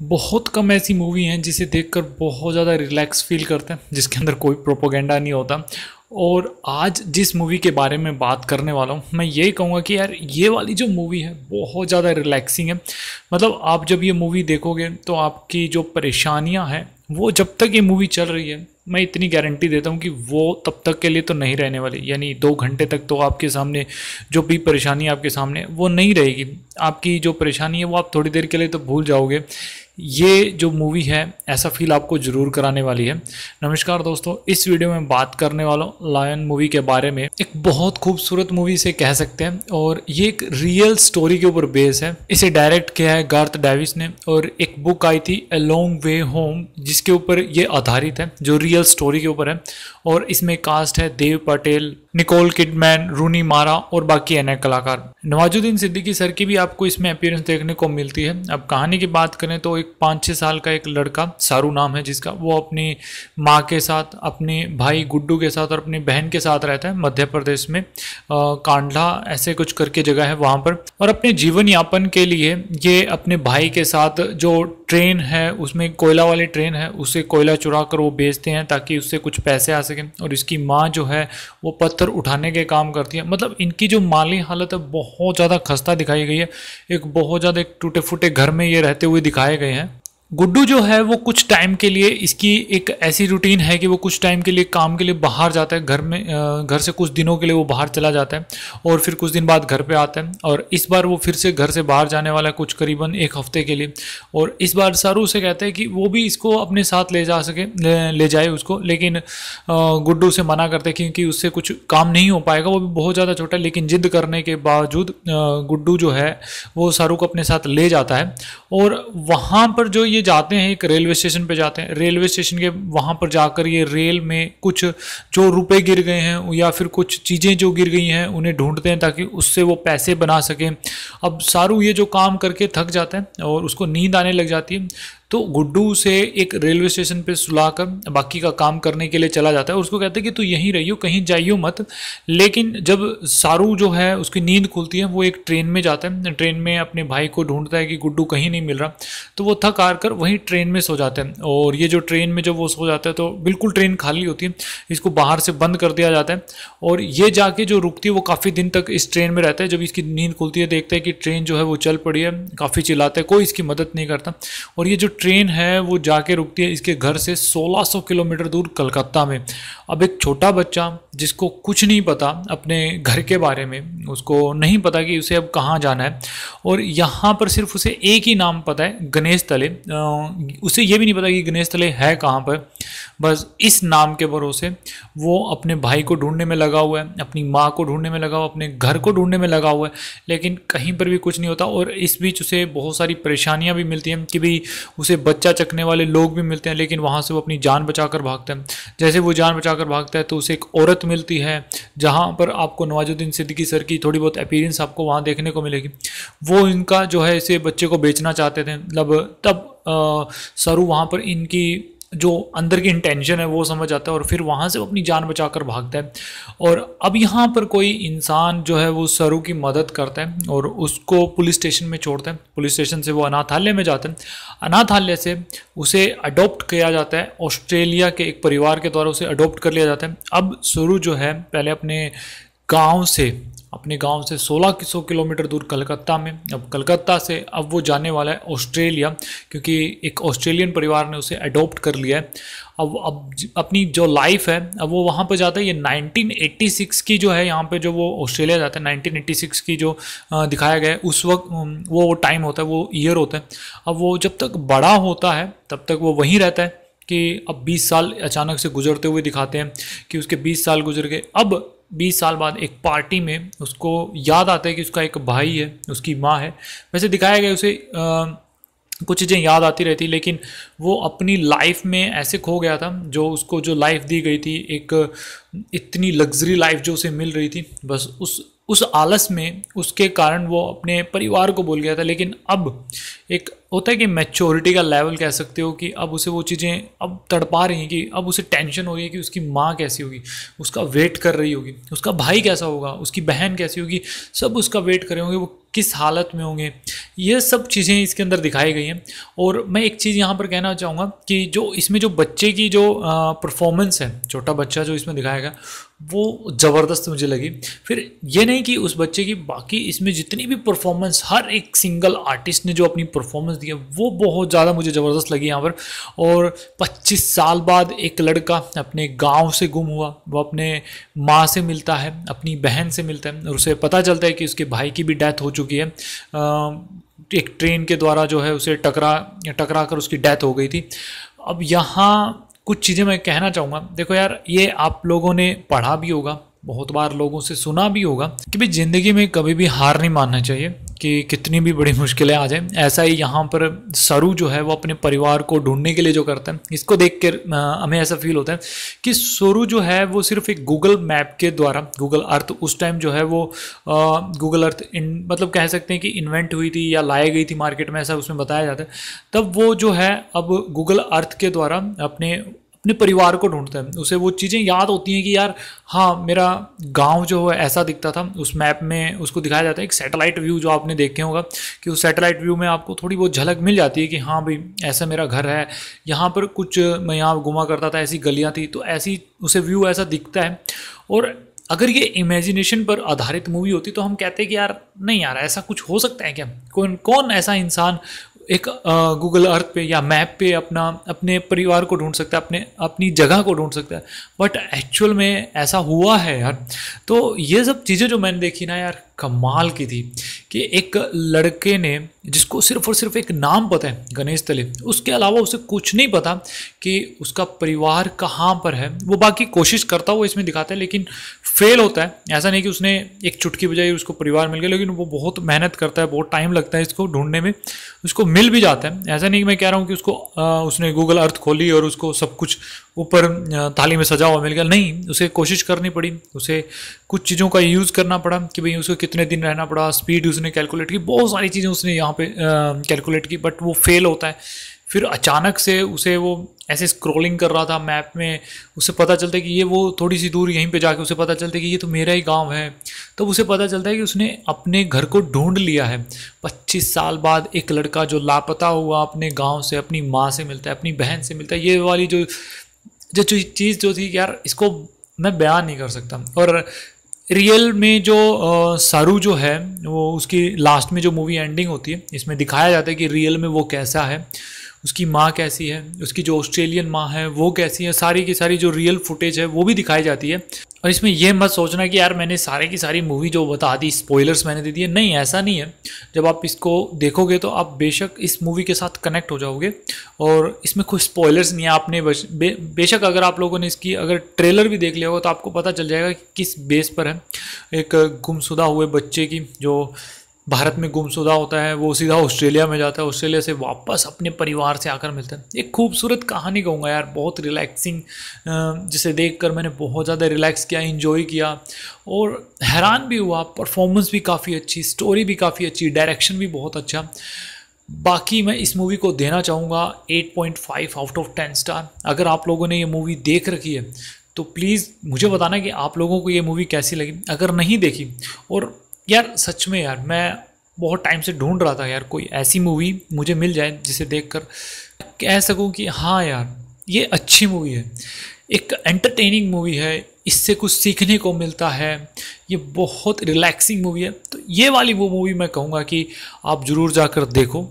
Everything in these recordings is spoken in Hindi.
बहुत कम ऐसी मूवी हैं जिसे देखकर बहुत ज़्यादा रिलैक्स फील करते हैं, जिसके अंदर कोई प्रोपोगेंडा नहीं होता। और आज जिस मूवी के बारे में बात करने वाला हूँ, मैं यही कहूँगा कि यार, ये वाली जो मूवी है, बहुत ज़्यादा रिलैक्सिंग है। मतलब आप जब ये मूवी देखोगे तो आपकी जो परेशानियाँ हैं, वो जब तक ये मूवी चल रही है, मैं इतनी गारंटी देता हूँ कि वो तब तक के लिए तो नहीं रहने वाली। यानी दो घंटे तक तो आपके सामने, जो भी परेशानी आपके सामने, वो नहीं रहेगी। आपकी जो परेशानी है, वो आप थोड़ी देर के लिए तो भूल जाओगे। ये जो मूवी है, ऐसा फील आपको ज़रूर कराने वाली है। नमस्कार दोस्तों, इस वीडियो में बात करने वाला लायन मूवी के बारे में। एक बहुत खूबसूरत मूवी से कह सकते हैं और ये एक रियल स्टोरी के ऊपर बेस है। इसे डायरेक्ट किया है गार्थ डेविस ने और एक बुक आई थी ए लॉन्ग वे होम जिसके ऊपर ये आधारित है, जो रियल स्टोरी के ऊपर है। और इसमें कास्ट है Dev Patel Nicole Kidman Rooney Mara और बाकी अनेक कलाकार। नवाजुद्दीन सिद्दीकी सर की भी आपको इसमें अपीयरेंस देखने को मिलती है। अब कहानी की बात करें तो एक पाँच छः साल का एक लड़का, सारू नाम है जिसका, वो अपनी माँ के साथ, अपने भाई गुड्डू के साथ और अपनी बहन के साथ रहता है, मध्य प्रदेश में। कांडला ऐसे कुछ करके जगह है वहाँ पर। और अपने जीवन यापन के लिए ये अपने भाई के साथ जो ट्रेन है, उसमें कोयला वाली ट्रेन है, उसे कोयला चुरा कर वो बेचते हैं ताकि उससे कुछ पैसे आ सकें और इसकी माँ जो है, वो पत्थर उठाने के काम करती है। मतलब इनकी जो माली हालत है, बहुत ज़्यादा खस्ता दिखाई गई है। एक बहुत ज़्यादा एक टूटे फूटे घर में ये रहते हुए दिखाए गए हैं। गुड्डू जो है वो कुछ टाइम के लिए इसकी एक ऐसी रूटीन है कि वो कुछ टाइम के लिए काम के लिए बाहर जाता है घर में घर से कुछ दिनों के लिए वो बाहर चला जाता है और फिर कुछ दिन बाद घर पे आता है और इस बार वो फिर से घर से बाहर जाने वाला है कुछ करीबन एक हफ़्ते के लिए और इस बार सारू से कहते हैं कि वो भी इसको अपने साथ ले जा सके ले, जाए उसको लेकिन गुड्डू से मना करते क्योंकि उससे कुछ काम नहीं हो पाएगा वो भी बहुत ज़्यादा छोटा है लेकिन जिद करने के बावजूद गुड्डू जो है वो सारू को अपने साथ ले जाता है और वहाँ पर जो ये जाते हैं, एक रेलवे स्टेशन पे जाते हैं। रेलवे स्टेशन के वहाँ पर जाकर ये रेल में कुछ जो रुपए गिर गए हैं या फिर कुछ चीज़ें जो गिर गई हैं, उन्हें ढूंढते हैं ताकि उससे वो पैसे बना सकें। अब सारू ये जो काम करके थक जाते हैं और उसको नींद आने लग जाती है तो गुड्डू से एक रेलवे स्टेशन पे सुला कर बाकी का काम करने के लिए चला जाता है और उसको कहते हैं कि तू यहीं रहियो, कहीं जाइयो मत। लेकिन जब सारू जो है, उसकी नींद खुलती है, वो एक ट्रेन में जाता है। ट्रेन में अपने भाई को ढूंढता है कि गुड्डू कहीं नहीं मिल रहा। तो वो थक हार कर वहीं ट्रेन में सो जाते हैं। और ये जो ट्रेन में जब वो सो जाता है तो बिल्कुल ट्रेन खाली होती है। इसको बाहर से बंद कर दिया जाता है। और ये जाके जो रुकती है, वो काफ़ी दिन तक इस ट्रेन में रहता है। जब इसकी नींद खुलती है, देखते हैं कि ट्रेन जो है, वो चल पड़ी है, काफ़ी चिल्लाता है, कोई इसकी मदद नहीं करता। और ये जो ट्रेन है, वो जाके रुकती है इसके घर से 1600 किलोमीटर दूर कलकत्ता में। अब एक छोटा बच्चा जिसको कुछ नहीं पता अपने घर के बारे में, उसको नहीं पता कि उसे अब कहाँ जाना है, और यहाँ पर सिर्फ़ उसे एक ही नाम पता है, गणेश तले। उसे ये भी नहीं पता कि गणेश तले है कहाँ पर। बस इस नाम के भरोसे वो अपने भाई को ढूँढने में लगा हुआ है, अपनी माँ को ढूँढने में लगा हुआ अपने घर को ढूँढने में लगा हुआ है, लेकिन कहीं पर भी कुछ नहीं होता और इस बीच उसे बहुत सारी परेशानियाँ भी मिलती हैं कि भाई उसे बच्चा चकने वाले लोग भी मिलते हैं, लेकिन वहाँ से वो अपनी जान बचा कर भागते हैं। जैसे वो जान बचा कर भागता है तो उसे एक औरत मिलती है, जहाँ पर आपको नवाजुद्दीन सिद्दीकी सर की थोड़ी बहुत अपीरेंस आपको वहाँ देखने को मिलेगी। वो इनका जो है इसे बच्चे को बेचना चाहते थे मतलब तब सरू वहाँ पर इनकी जो अंदर की इंटेंशन है, वो समझ आता है और फिर वहाँ से वो अपनी जान बचा कर भागता है। और अब यहाँ पर कोई इंसान जो है, वो सरू की मदद करता है और उसको पुलिस स्टेशन में छोड़ता है। पुलिस स्टेशन से वो अनाथालय में जाते हैं। अनाथालय से उसे अडोप्ट किया जाता है। ऑस्ट्रेलिया के एक परिवार के द्वारा उसे अडोप्ट कर लिया जाता है। अब सरू जो है, पहले अपने गाँव से अपने गाँव से 16 सौ किलोमीटर दूर कलकत्ता में। अब कलकत्ता से अब वो जाने वाला है ऑस्ट्रेलिया, क्योंकि एक ऑस्ट्रेलियन परिवार ने उसे अडॉप्ट कर लिया है। अब अब अपनी जो लाइफ है, अब वो वहाँ पर जाता है। ये 1986 की जो है, यहाँ पे जो वो ऑस्ट्रेलिया जाता है 1986 की जो दिखाया गया है, उस वक्त वो टाइम होता है, वो ईयर होता है। अब वो जब तक बड़ा होता है, तब तक वो वहीं रहता है कि अब 20 साल अचानक से गुजरते हुए दिखाते हैं कि उसके 20 साल गुजर गए। अब बीस साल बाद एक पार्टी में उसको याद आता है कि उसका एक भाई है उसकी माँ है। वैसे दिखाया गया उसे आ, कुछ चीज़ें याद आती रहती लेकिन वो अपनी लाइफ में ऐसे खो गया था जो उसको जो लाइफ दी गई थी एक इतनी लग्जरी लाइफ जो उसे मिल रही थी। बस उस उस आलस में उसके कारण वो अपने परिवार को बोल गया था। लेकिन अब एक होता है कि मैच्योरिटी का लेवल कह सकते हो कि अब उसे वो चीज़ें अब तड़पा रही हैं कि अब उसे टेंशन हो रही है कि उसकी माँ कैसी होगी, उसका वेट कर रही होगी, उसका भाई कैसा होगा, उसकी बहन कैसी होगी, सब उसका वेट कर रहे होंगे। वो किस हालत में होंगे, ये सब चीज़ें इसके अंदर दिखाई गई हैं। और मैं एक चीज़ यहाँ पर कहना चाहूँगा कि जो इसमें जो बच्चे की जो परफॉर्मेंस है, छोटा बच्चा जो इसमें दिखाया गया, वो ज़बरदस्त मुझे लगी। फिर ये नहीं कि उस बच्चे की बाकी इसमें जितनी भी परफॉर्मेंस हर एक सिंगल आर्टिस्ट ने जो अपनी परफॉर्मेंस दी है, वो बहुत ज़्यादा मुझे ज़बरदस्त लगी यहाँ पर। और 25 साल बाद एक लड़का अपने गाँव से गुम हुआ, वो अपने माँ से मिलता है, अपनी बहन से मिलता है, और उसे पता चलता है कि उसके भाई की भी डेथ हो चुकी है। एक ट्रेन के द्वारा जो है उसे टकरा टकरा कर उसकी डेथ हो गई थी। अब यहाँ कुछ चीज़ें मैं कहना चाहूँगा। देखो यार, ये आप लोगों ने पढ़ा भी होगा, बहुत बार लोगों से सुना भी होगा कि भाई ज़िंदगी में कभी भी हार नहीं मानना चाहिए। कि कितनी भी बड़ी मुश्किलें आ जाए, ऐसा ही यहाँ पर सरू जो है वो अपने परिवार को ढूँढने के लिए जो करता है, इसको देख कर हमें ऐसा फील होता है कि सरू जो है वो सिर्फ़ एक गूगल मैप के द्वारा गूगल अर्थ उस टाइम जो है वो गूगल अर्थ इन मतलब कह सकते हैं कि इन्वेंट हुई थी या लाई गई थी मार्केट में, ऐसा उसमें बताया जाता है, तब वो जो है अब गूगल अर्थ के द्वारा अपने अपने परिवार को ढूंढता है। उसे वो चीज़ें याद होती हैं कि यार हाँ मेरा गाँव जो है, ऐसा दिखता था। उस मैप में उसको दिखाया जाता है, एक सैटेलाइट व्यू जो आपने देखे होगा, कि उस सैटेलाइट व्यू में आपको थोड़ी बहुत झलक मिल जाती है कि हाँ भाई, ऐसा मेरा घर है। यहाँ पर कुछ मैं यहाँ घुमा करता था, ऐसी गलियाँ थी। तो ऐसी, उसे व्यू ऐसा दिखता है। और अगर ये इमेजिनेशन पर आधारित मूवी होती तो हम कहते हैं कि यार, नहीं यार, ऐसा कुछ हो सकता है क्या? कौन कौन ऐसा इंसान एक गूगल अर्थ पे या मैप पे अपना, अपने परिवार को ढूंढ सकता है, अपने, अपनी जगह को ढूंढ सकता है। बट एक्चुअल में ऐसा हुआ है यार। तो ये सब चीज़ें जो मैंने देखी ना यार, कमाल की थी कि एक लड़के ने, जिसको सिर्फ़ और सिर्फ़ एक नाम पता है, गणेश तले, उसके अलावा उसे कुछ नहीं पता कि उसका परिवार कहाँ पर है। वो बाकी कोशिश करता हुआ इसमें दिखाता है, लेकिन फेल होता है। ऐसा नहीं कि उसने एक चुटकी बजाई उसको परिवार मिल गया लेकिन वो बहुत मेहनत करता है बहुत टाइम लगता है इसको ढूँढने में। उसको मिल भी जाता है। ऐसा नहीं कि मैं कह रहा हूँ कि उसको आ, उसने गूगल अर्थ खोली और उसको सब कुछ ऊपर थाली में सजा हुआ मिल गया। नहीं उसे कोशिश करनी पड़ी। उसे कुछ चीज़ों का यूज़ करना पड़ा कि भाई उसको कितने दिन रहना पड़ा। स्पीड उसने कैलकुलेट की। बहुत सारी चीज़ें उसने यहाँ पर कैलकुलेट की बट वो फेल होता है। फिर अचानक से उसे वो ऐसे स्क्रॉलिंग कर रहा था मैप में उसे पता चलता है कि ये वो थोड़ी सी दूर यहीं पे जाके उसे पता चलता है कि ये तो मेरा ही गाँव है। तब तो उसे पता चलता है कि उसने अपने घर को ढूंढ लिया है। 25 साल बाद एक लड़का जो लापता हुआ अपने गाँव से, अपनी माँ से मिलता है, अपनी बहन से मिलता है, ये वाली जो जो चीज़ जो थी यार इसको मैं बयान नहीं कर सकता। और रियल में जो सारू जो है, वो उसकी लास्ट में जो मूवी एंडिंग होती है, इसमें दिखाया जाता है कि रियल में वो कैसा है। उसकी माँ कैसी है उसकी जो ऑस्ट्रेलियन माँ है वो कैसी है सारी की सारी जो रियल फुटेज है वो भी दिखाई जाती है। और इसमें यह मत सोचना कि यार मैंने सारे की सारी मूवी जो बता दी स्पॉयलर्स मैंने दे दिए नहीं ऐसा नहीं है। जब आप इसको देखोगे तो आप बेशक इस मूवी के साथ कनेक्ट हो जाओगे। और इसमें कोई स्पॉयलर्स नहीं है आपने बे, बेशक अगर आप लोगों ने इसकी अगर ट्रेलर भी देख लिया होगा तो आपको पता चल जाएगा कि किस बेस पर है। एक गुमशुदा हुए बच्चे की जो भारत में गुमशुदा होता है, वो सीधा ऑस्ट्रेलिया में जाता है, ऑस्ट्रेलिया से वापस अपने परिवार से आकर मिलता है। एक खूबसूरत कहानी कहूँगा यार, बहुत रिलैक्सिंग जिसे देखकर मैंने बहुत ज़्यादा रिलैक्स किया इन्जॉय किया। और हैरान भी हुआ परफॉर्मेंस भी काफ़ी अच्छी स्टोरी भी काफ़ी अच्छी डायरेक्शन भी बहुत अच्छा। बाकी मैं इस मूवी को देना चाहूँगा 8.5 आउट ऑफ़ 10 स्टार अगर आप लोगों ने ये मूवी देख रखी है तो प्लीज़ मुझे बताना कि आप लोगों को ये मूवी कैसी लगी। अगर नहीं देखी, और यार, सच में यार, मैं बहुत टाइम से ढूंढ रहा था यार, कोई ऐसी मूवी मुझे मिल जाए जिसे देखकर कह सकूँ कि हाँ यार, ये अच्छी मूवी है। एक एंटरटेनिंग मूवी है, इससे कुछ सीखने को मिलता है, ये बहुत रिलैक्सिंग मूवी है। तो ये वाली वो मूवी मैं कहूँगा कि आप ज़रूर जाकर देखो,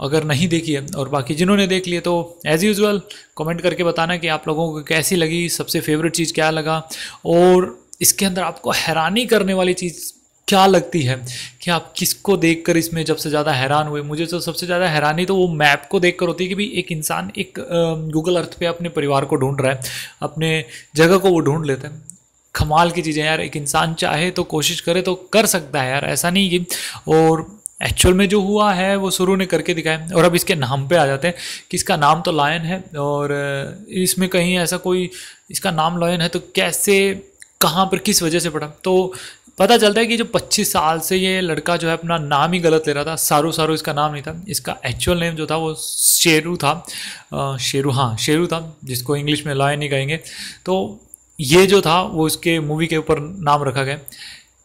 अगर नहीं देखी है, और बाकी जिन्होंने देख लिए तो एज़ यूज़ुअल कमेंट करके बताना कि आप लोगों को कैसी लगी, सबसे फेवरेट चीज़ क्या लगा, और इसके अंदर आपको हैरानी करने वाली चीज़ क्या लगती है कि आप किसको देखकर इसमें जब से ज़्यादा हैरान हुए? मुझे तो सबसे ज़्यादा हैरानी तो वो मैप को देखकर होती है कि भाई एक इंसान एक गूगल अर्थ पे अपने परिवार को ढूंढ रहा है, अपने जगह को वो ढूंढ लेता है। कमाल की चीज़ें यार, एक इंसान चाहे तो कोशिश करे तो कर सकता है यार, ऐसा नहीं कि और एक्चुअल में जो हुआ है, वो शुरू ने करके दिखाया और अब इसके नाम पे आ जाते हैं कि इसका नाम तो लायन है, और इसमें कहीं ऐसा कोई, इसका नाम लायन है तो कैसे, कहाँ पर, किस वजह से पड़ा? तो पता चलता है कि जो 25 साल से ये लड़का जो है अपना नाम ही गलत ले रहा था, सारू सारू इसका नाम नहीं था, इसका एक्चुअल नेम जो था वो शेरू था शेरू हाँ शेरू था, जिसको इंग्लिश में लॉयन नहीं कहेंगे। तो ये जो था वो इसके मूवी के ऊपर नाम रखा गया।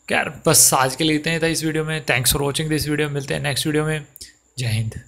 यार बस आज के लिए इतना ही था इस वीडियो में। Thanks for watching this video मिलते हैं नेक्स्ट वीडियो में। जय हिंद।